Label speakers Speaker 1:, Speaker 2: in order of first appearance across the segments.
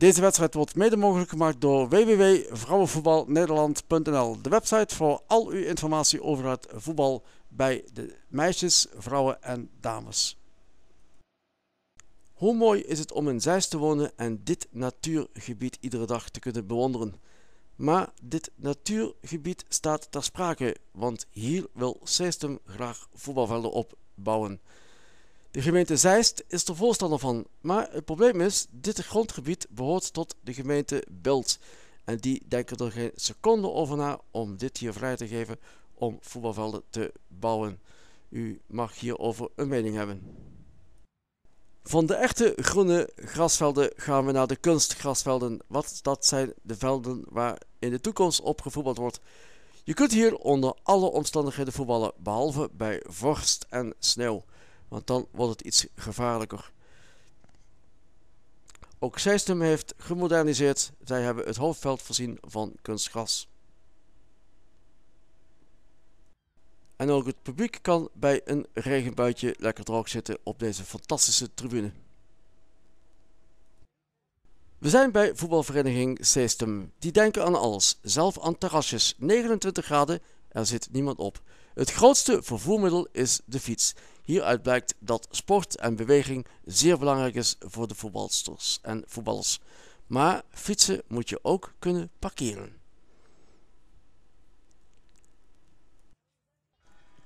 Speaker 1: Deze wedstrijd wordt mede mogelijk gemaakt door www.vrouwenvoetbalnederland.nl, de website voor al uw informatie over het voetbal bij de meisjes, vrouwen en dames. Hoe mooi is het om in Zeist te wonen en dit natuurgebied iedere dag te kunnen bewonderen. Maar dit natuurgebied staat ter sprake, want hier wil Seestum graag voetbalvelden opbouwen. De gemeente Zeist is er voorstander van, maar het probleem is, dit grondgebied behoort tot de gemeente Bult. En die denken er geen seconde over na om dit hier vrij te geven om voetbalvelden te bouwen. U mag hierover een mening hebben. Van de echte groene grasvelden gaan we naar de kunstgrasvelden. Wat dat zijn de velden waar in de toekomst op gevoetbald wordt. Je kunt hier onder alle omstandigheden voetballen, behalve bij vorst en sneeuw want dan wordt het iets gevaarlijker. Ook Seistum heeft gemoderniseerd. Zij hebben het hoofdveld voorzien van kunstgras. En ook het publiek kan bij een regenbuitje lekker droog zitten op deze fantastische tribune. We zijn bij voetbalvereniging Seestum. Die denken aan alles, zelf aan terrasjes, 29 graden, er zit niemand op. Het grootste vervoermiddel is de fiets. Hieruit blijkt dat sport en beweging zeer belangrijk is voor de voetbalsters en voetballers. Maar fietsen moet je ook kunnen parkeren.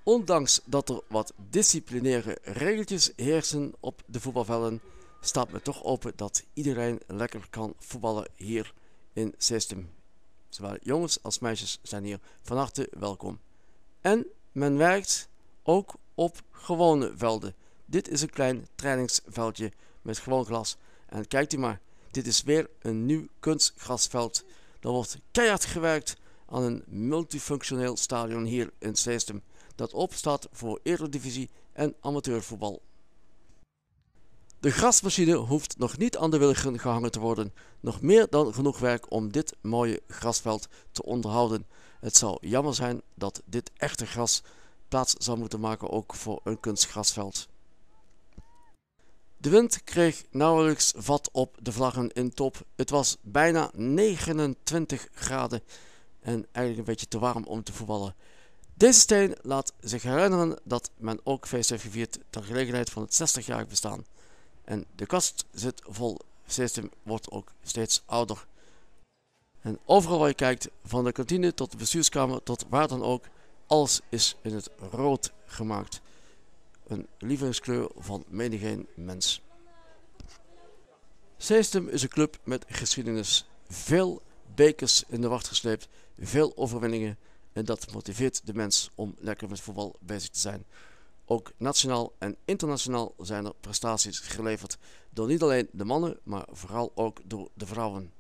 Speaker 1: Ondanks dat er wat disciplinaire regeltjes heersen op de voetbalvelden, staat me toch open dat iedereen lekker kan voetballen hier in System. Zowel jongens als meisjes zijn hier van harte welkom. En men werkt ook op gewone velden. Dit is een klein trainingsveldje met gewoon glas. En kijkt u maar, dit is weer een nieuw kunstgrasveld. Er wordt keihard gewerkt aan een multifunctioneel stadion hier in Seestem. Dat opstaat voor eredivisie en amateurvoetbal. De grasmachine hoeft nog niet aan de wilgen gehangen te worden. Nog meer dan genoeg werk om dit mooie grasveld te onderhouden. Het zou jammer zijn dat dit echte gras plaats zou moeten maken ook voor een kunstgrasveld. De wind kreeg nauwelijks vat op de vlaggen in top. Het was bijna 29 graden en eigenlijk een beetje te warm om te voetballen. Deze steen laat zich herinneren dat men ook feest heeft gevierd ter gelegenheid van het 60-jarig bestaan. En de kast zit vol, systeem wordt ook steeds ouder. En overal waar je kijkt, van de kantine tot de bestuurskamer tot waar dan ook, alles is in het rood gemaakt. Een lievelingskleur van menigeen mens. Seestem is een club met geschiedenis. Veel bekers in de wacht gesleept, veel overwinningen en dat motiveert de mens om lekker met voetbal bezig te zijn. Ook nationaal en internationaal zijn er prestaties geleverd door niet alleen de mannen, maar vooral ook door de vrouwen.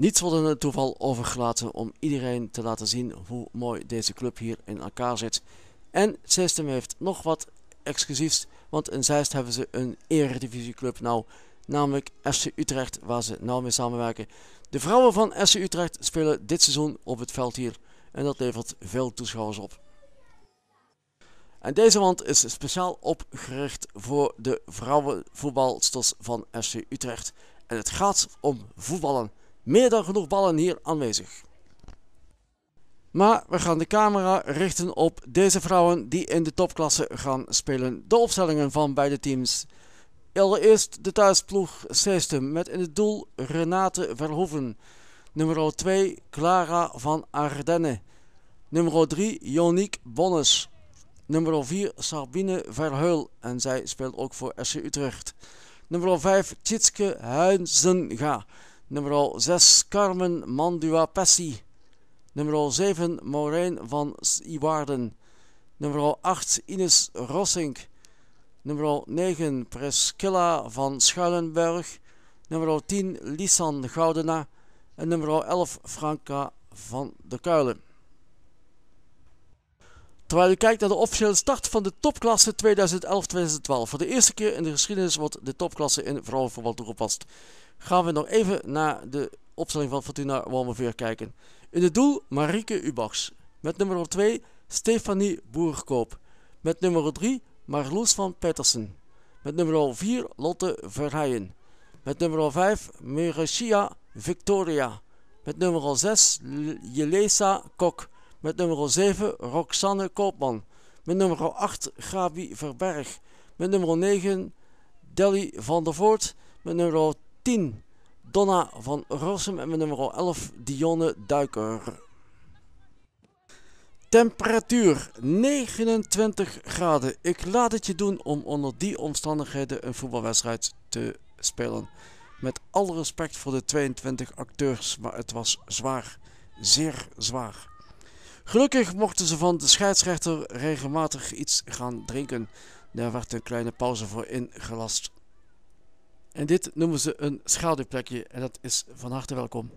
Speaker 1: Niets wordt in het toeval overgelaten om iedereen te laten zien hoe mooi deze club hier in elkaar zit. En System heeft nog wat exclusiefs, want in Zeist hebben ze een eredivisieclub nou, namelijk SC Utrecht, waar ze nou mee samenwerken. De vrouwen van SC Utrecht spelen dit seizoen op het veld hier en dat levert veel toeschouwers op. En deze wand is speciaal opgericht voor de vrouwenvoetbalsters van SC Utrecht. En het gaat om voetballen. Meer dan genoeg ballen hier aanwezig. Maar we gaan de camera richten op deze vrouwen die in de topklasse gaan spelen. De opstellingen van beide teams. Allereerst de thuisploeg Seestem met in het doel Renate Verhoeven. Nummer 2 Clara van Ardenne. Nummer 3 Joniek Bonnes. Nummer 4 Sabine Verheul en zij speelt ook voor SC Utrecht. Nummer 5 Tjitske Huizenga. Nummer 6 Carmen Mandua Pessi. Nummer 7 Maureen van Iwaarden. Nummer 8 Ines Rossink. Nummer 9 Preskilla van Schuilenberg. Nummer 10 Lisan Goudena. En nummer 11 Franka van de Kuilen. Terwijl u kijkt naar de officiële start van de topklasse 2011-2012. Voor de eerste keer in de geschiedenis wordt de topklasse in vrouwenvoetbal toegepast gaan we nog even naar de opstelling van Fortuna Wormerveer kijken. In het doel Marieke Ubachs. Met nummer 2 Stefanie Boerkoop. Met nummer 3 Marloes van Petersen. Met nummer 4 Lotte Verheijen. Met nummer 5 Mereshia Victoria. Met nummer 6 Jelesa Kok. Met nummer 7 Roxanne Koopman. Met nummer 8 Gabi Verberg. Met nummer 9 Delly van der Voort. Met nummer 10 Donna van Rossum. En met nummer 11 Dionne Duiker. Temperatuur 29 graden. Ik laat het je doen om onder die omstandigheden een voetbalwedstrijd te spelen. Met alle respect voor de 22 acteurs, maar het was zwaar. Zeer zwaar. Gelukkig mochten ze van de scheidsrechter regelmatig iets gaan drinken. Daar werd een kleine pauze voor ingelast. En dit noemen ze een schaduwplekje en dat is van harte welkom.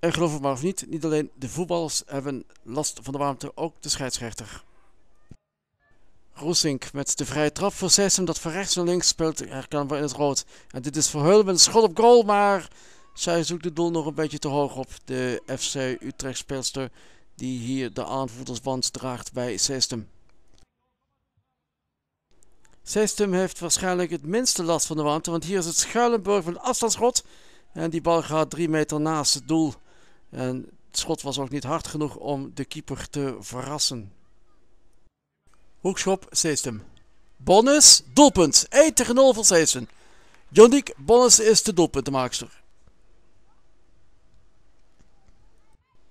Speaker 1: En geloof het maar of niet, niet alleen de voetballers hebben last van de warmte, ook de scheidsrechter. Roesink met de vrije trap voor Sesem dat van rechts naar links speelt herkenbaar in het rood. En dit is een schot op goal, maar zij zoekt het doel nog een beetje te hoog op. De FC Utrecht speelster die hier de aanvoerdersband draagt bij Sestem. Sestem heeft waarschijnlijk het minste last van de warmte, want hier is het Schuilenburg van afstandsschot. En die bal gaat 3 meter naast het doel. En het schot was ook niet hard genoeg om de keeper te verrassen. Hoekschop, Seestem. Bonus, doelpunt. 1 tegen 0 voor Seestem. Joniek Bonus is de doelpuntenmaakster.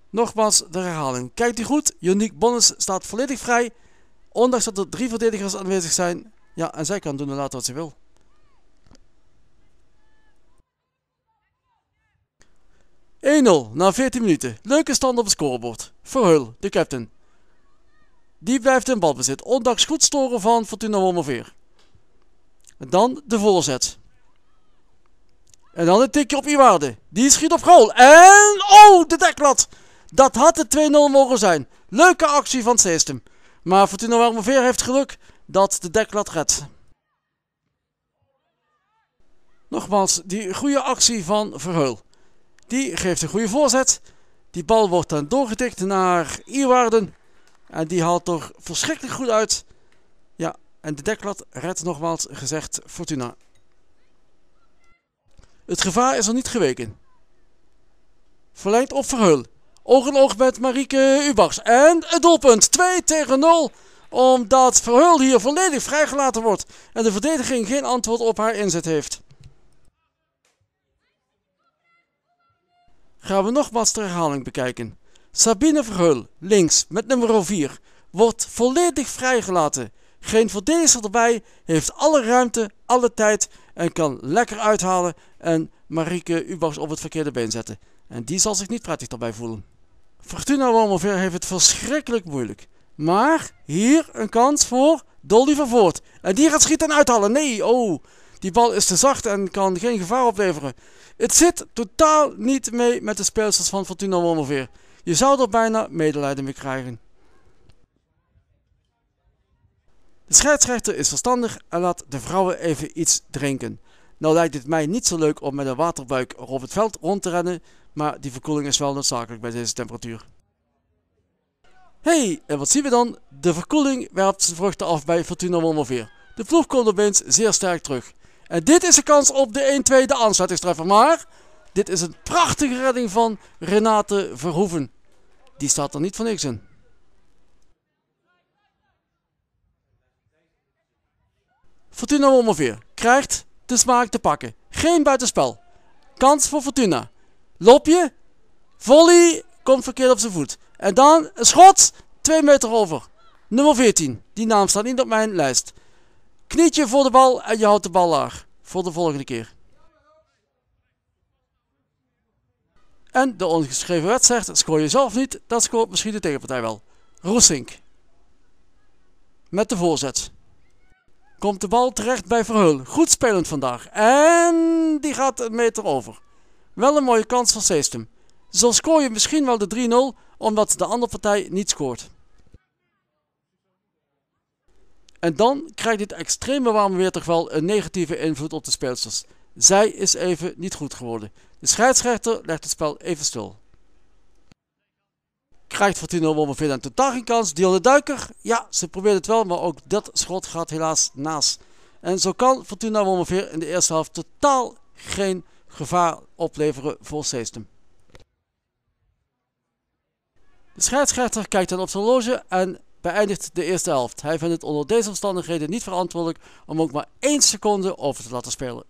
Speaker 1: Nogmaals de herhaling. Kijkt u goed, Joniek Bonnes staat volledig vrij. Ondanks dat er drie verdedigers aanwezig zijn. Ja, en zij kan doen en laten wat ze wil. 1-0 na 14 minuten. Leuke stand op het scorebord. Verheul, de captain. Die blijft in balbezit, ondanks goed storen van Fortuna Wormerveer. En dan de voorzet. En dan een tikje op Iwaarde. Die schiet op goal. En oh, de deklat. Dat had de 2-0 mogen zijn. Leuke actie van Seestem. Maar Fortuna Wormerveer heeft geluk dat de deklat redt. Nogmaals, die goede actie van Verheul. Die geeft een goede voorzet. Die bal wordt dan doorgetikt naar Ierwaarden. En die haalt er verschrikkelijk goed uit. Ja, en de deklat redt nogmaals gezegd Fortuna. Het gevaar is er niet geweken. Verlengd op Verheul. Oog in oog met Marieke Ubachs. En het doelpunt. 2 tegen 0. Omdat Verheul hier volledig vrijgelaten wordt. En de verdediging geen antwoord op haar inzet heeft. Gaan we nogmaals de herhaling bekijken. Sabine Verheul, links, met nummer 4, wordt volledig vrijgelaten. Geen verdediger erbij, heeft alle ruimte, alle tijd en kan lekker uithalen en Marieke Ubachs op het verkeerde been zetten. En die zal zich niet prettig daarbij voelen. Fortuna Wormerveer heeft het verschrikkelijk moeilijk. Maar hier een kans voor Dolly van Voort. En die gaat schieten en uithalen. Nee, oh, die bal is te zacht en kan geen gevaar opleveren. Het zit totaal niet mee met de speelsters van Fortuna Wormerveer. Je zou er bijna medelijden mee krijgen. De scheidsrechter is verstandig en laat de vrouwen even iets drinken. Nou lijkt het mij niet zo leuk om met een waterbuik op het veld rond te rennen, maar die verkoeling is wel noodzakelijk bij deze temperatuur. hey, en wat zien we dan? De verkoeling werpt zijn vruchten af bij Fortuna Wormerveer. De ploeg komt zeer sterk terug. En dit is de kans op de 1-2 de aansluitingstreffer. Maar dit is een prachtige redding van Renate Verhoeven. Die staat er niet van niks in. Fortuna ongeveer krijgt de smaak te pakken. Geen buitenspel. Kans voor Fortuna. Lopje. Volley. Komt verkeerd op zijn voet. En dan een schot. 2 meter over. Nummer 14. Die naam staat niet op mijn lijst. Knietje voor de bal en je houdt de bal laag. Voor de volgende keer. En de ongeschreven wet zegt, scoor je zelf niet, dan scoort misschien de tegenpartij wel. Roesink. Met de voorzet. Komt de bal terecht bij Verheul. Goed spelend vandaag. En die gaat een meter over. Wel een mooie kans voor Seestem. Zo scoor je misschien wel de 3-0, omdat de andere partij niet scoort. En dan krijgt dit extreme warme weer toch wel een negatieve invloed op de speelsters. Zij is even niet goed geworden. De scheidsrechter legt het spel even stil. Krijgt Fortuna Wormerveer dan totaal geen kans. Dionne Duiker, ja, ze probeert het wel, maar ook dat schot gaat helaas naast. En zo kan Fortuna ongeveer in de eerste helft totaal geen gevaar opleveren voor Seestem. De scheidsrechter kijkt dan op zijn horloge en beëindigt de eerste helft. Hij vindt het onder deze omstandigheden niet verantwoordelijk om ook maar één seconde over te laten spelen.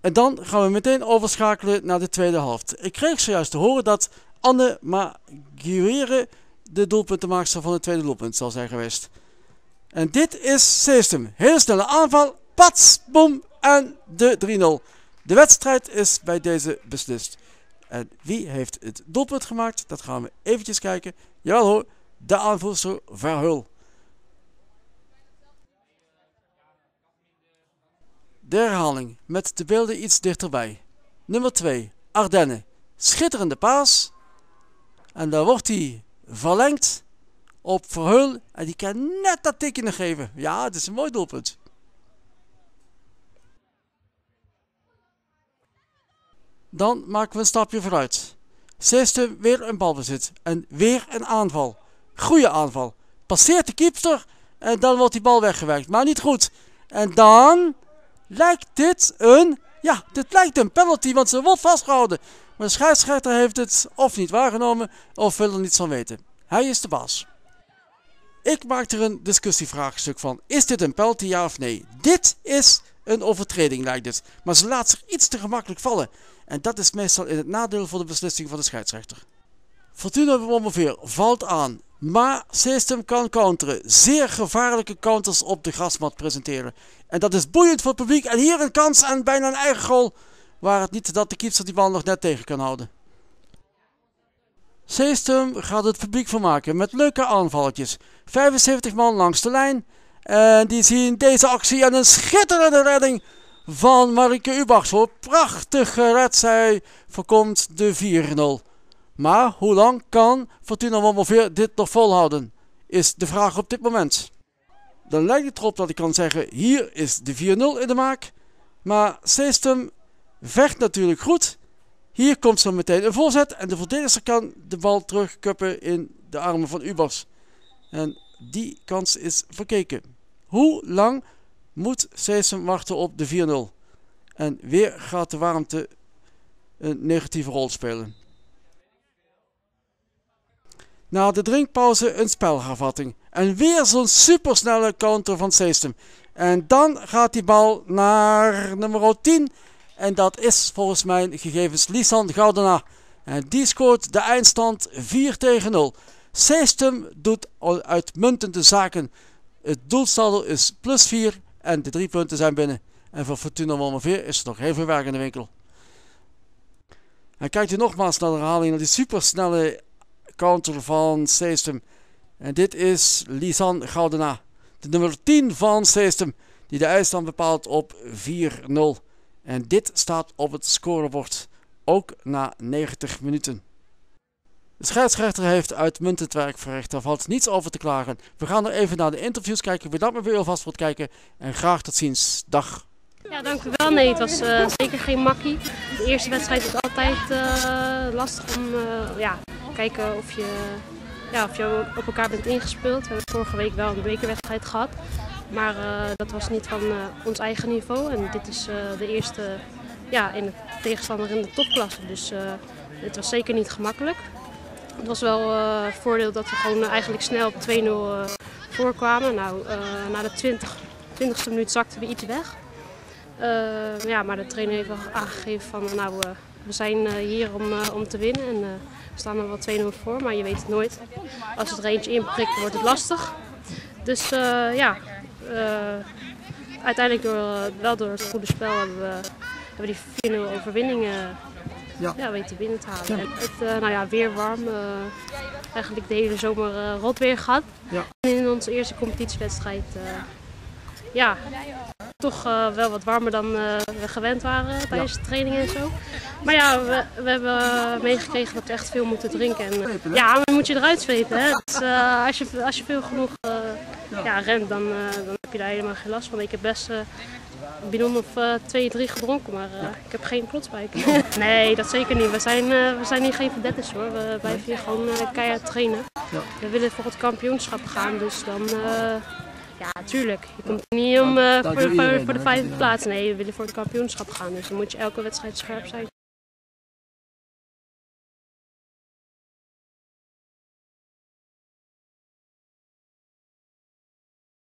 Speaker 1: En dan gaan we meteen overschakelen naar de tweede helft. Ik kreeg zojuist te horen dat Anne Maguire de doelpuntenmaakster van het tweede doelpunt zal zijn geweest. En dit is System. Heel snelle aanval. Pats, boom en de 3-0. De wedstrijd is bij deze beslist. En wie heeft het doelpunt gemaakt? Dat gaan we eventjes kijken. Jawel hoor, de aanvoerster Verhul. De herhaling met de beelden iets dichterbij. Nummer 2, Ardennen. Schitterende paas. En dan wordt hij verlengd op Verheul. En die kan net dat tikje geven. Ja, het is een mooi doelpunt. Dan maken we een stapje vooruit. Zesde weer een balbezit. En weer een aanval. Goeie aanval. Passeert de keeper. En dan wordt die bal weggewerkt. Maar niet goed. En dan lijkt dit een... Ja, dit lijkt een penalty, want ze wordt vastgehouden. Maar de scheidsrechter heeft het of niet waargenomen, of wil er niets van weten. Hij is de baas. Ik maak er een discussievraagstuk van. Is dit een penalty, ja of nee? Dit is een overtreding, lijkt het. Maar ze laat zich iets te gemakkelijk vallen. En dat is meestal in het nadeel voor de beslissing van de scheidsrechter. Fortuna Bommerveer valt aan. Maar System kan counteren. Zeer gevaarlijke counters op de grasmat presenteren. En dat is boeiend voor het publiek. En hier een kans en bijna een eigen goal. Waar het niet dat de keeper die bal nog net tegen kan houden. System gaat het publiek vermaken met leuke aanvalletjes. 75 man langs de lijn. En die zien deze actie en een schitterende redding van Marike. Voor prachtig gered. Zij voorkomt de 4-0. Maar hoe lang kan Fortuna Wommelveer dit nog volhouden? Is de vraag op dit moment. Dan lijkt het erop dat ik kan zeggen, hier is de 4-0 in de maak. Maar System vecht natuurlijk goed. Hier komt zo meteen een voorzet en de verdediger kan de bal terugkuppen in de armen van Ubers. En die kans is verkeken. Hoe lang moet System wachten op de 4-0? En weer gaat de warmte een negatieve rol spelen. Na de drinkpauze een spelhervatting. En weer zo'n supersnelle counter van System. En dan gaat die bal naar nummer 10. En dat is volgens mijn gegevens Lisan Goudena. En die scoort de eindstand 4 tegen 0. System doet uitmuntende zaken. Het doelsaldo is plus 4 en de drie punten zijn binnen. En voor Fortuna Wormerveer is er nog heel veel werk in de winkel. En kijkt u nogmaals naar de herhaling, naar die supersnelle counter van System. En dit is Lisan Goudena, de nummer 10 van System, die de eindstand bepaalt op 4-0. En dit staat op het scorebord, ook na 90 minuten. De scheidsrechter heeft uitmuntend werk verricht, daar valt niets over te klagen. We gaan er even naar de interviews kijken, bedankt me weer alvast het kijken en graag tot ziens. Dag!
Speaker 2: Ja, dank u wel. Nee, het was uh, zeker geen makkie. De eerste wedstrijd is altijd uh, lastig om uh, ja, kijken of je, ja, of je op elkaar bent ingespeeld. We hebben vorige week wel een bekerwedstrijd gehad. Maar dat was niet van ons eigen niveau. En dit is de eerste ja, in de tegenstander in de topklasse. Dus het was zeker niet gemakkelijk. Het was wel het voordeel dat we gewoon eigenlijk snel op 2-0 voorkwamen. Nou, na de 20, 20ste minuut zakten we iets weg. ja, maar de trainer heeft wel aangegeven van nou, we zijn hier om, om te winnen. En, we staan er wel 2-0 voor, maar je weet het nooit. Als het er eentje inprikt, wordt het lastig. Dus ja, uiteindelijk door, wel door het goede spel hebben we, hebben die 4-0 overwinning ja. ja. weten binnen te halen. En het, uh, nou ja, weer warm. eigenlijk de hele zomer rot weer gehad. Ja. En in onze eerste competitiewedstrijd ja, toch uh, wel wat warmer dan uh, we gewend waren tijdens ja. de training en zo. Maar ja, we, we hebben meegekregen dat we echt veel moeten drinken. En, uh, ja, dan moet je eruit zweten. Hè? Dus, als, je, als je veel genoeg ja, rent, dan, dan heb je daar helemaal geen last van. Ik heb best een bidon of twee, drie gedronken, maar ik heb geen klotsbuik. nee, dat zeker niet. We zijn, we zijn hier geen verdetters hoor. We blijven hier gewoon keihard trainen.
Speaker 1: Ja.
Speaker 2: We willen voor het kampioenschap gaan, dus dan... eh, ja, tuurlijk. Je komt niet om eh, voor, voor, voor de vijfde plaats. Nee, we willen voor het kampioenschap gaan. Dus dan moet je elke wedstrijd scherp zijn.